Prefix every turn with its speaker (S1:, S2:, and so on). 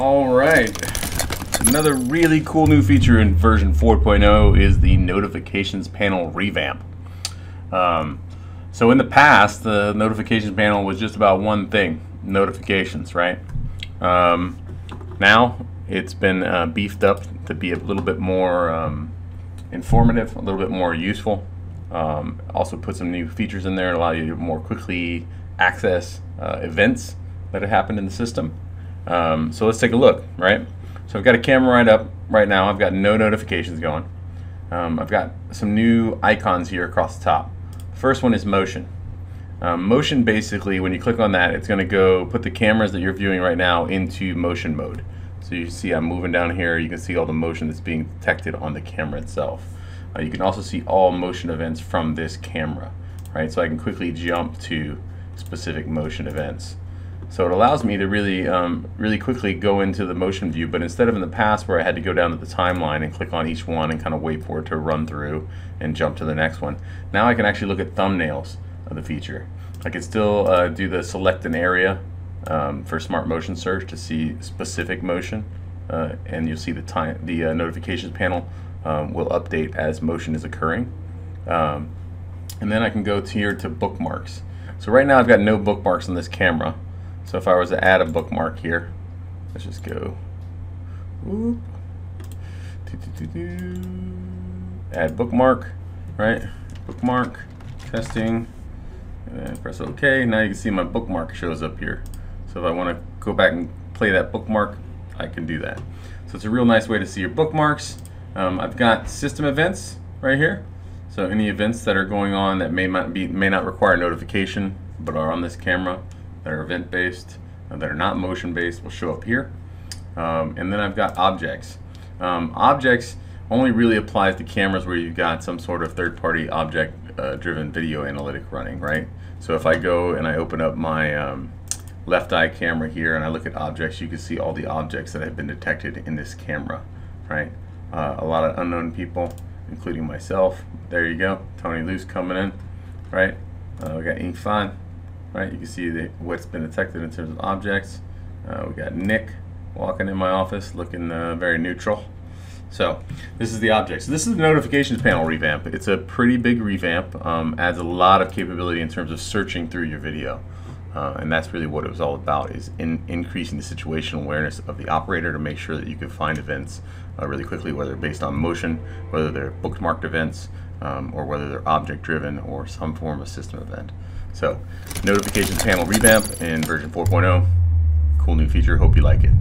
S1: All right. Another really cool new feature in version 4.0 is the notifications panel revamp. Um, so in the past, the notifications panel was just about one thing, notifications, right? Um, now it's been uh, beefed up to be a little bit more um, informative, a little bit more useful. Um, also put some new features in there to allow you to more quickly access uh, events that have happened in the system. Um, so let's take a look, right? So I've got a camera right up right now. I've got no notifications going. Um, I've got some new icons here across the top. First one is motion. Um, motion basically, when you click on that, it's going to go put the cameras that you're viewing right now into motion mode. So you see I'm moving down here. You can see all the motion that's being detected on the camera itself. Uh, you can also see all motion events from this camera, right? So I can quickly jump to specific motion events. So it allows me to really, um, really quickly go into the motion view, but instead of in the past where I had to go down to the timeline and click on each one and kind of wait for it to run through and jump to the next one, now I can actually look at thumbnails of the feature. I can still uh, do the select an area um, for smart motion search to see specific motion, uh, and you'll see the time, the uh, notifications panel um, will update as motion is occurring. Um, and then I can go to here to bookmarks. So right now I've got no bookmarks on this camera. So if I was to add a bookmark here, let's just go, whoop, add bookmark, right? Bookmark, testing, and press OK. Now you can see my bookmark shows up here. So if I want to go back and play that bookmark, I can do that. So it's a real nice way to see your bookmarks. Um, I've got system events right here. So any events that are going on that may not be may not require notification but are on this camera, that are event based, uh, that are not motion based will show up here. Um, and then I've got objects. Um, objects only really applies to cameras where you've got some sort of third party object uh, driven video analytic running, right? So if I go and I open up my um, left eye camera here and I look at objects, you can see all the objects that have been detected in this camera, right? Uh, a lot of unknown people, including myself. There you go, Tony Luce coming in, right? Uh, we got Ink Fun, right? You can see the, what's been detected in terms of objects. Uh, we got Nick walking in my office looking uh, very neutral. So this is the object. So this is the notifications panel revamp. It's a pretty big revamp. Um, adds a lot of capability in terms of searching through your video. Uh, and that's really what it was all about is in increasing the situational awareness of the operator to make sure that you can find events uh, really quickly, whether based on motion, whether they're bookmarked events, um, or whether they're object driven or some form of system event. So notifications panel revamp in version 4.0. Cool new feature. Hope you like it.